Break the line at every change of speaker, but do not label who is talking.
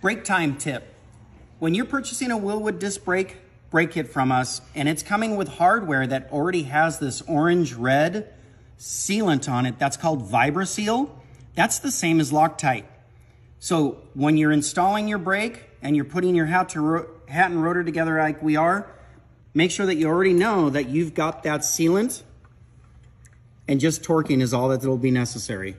Brake time tip. When you're purchasing a Wilwood disc brake, brake kit from us, and it's coming with hardware that already has this orange-red sealant on it, that's called Vibra-Seal. That's the same as Loctite. So when you're installing your brake and you're putting your hat, to hat and rotor together like we are, make sure that you already know that you've got that sealant and just torquing is all that will be necessary.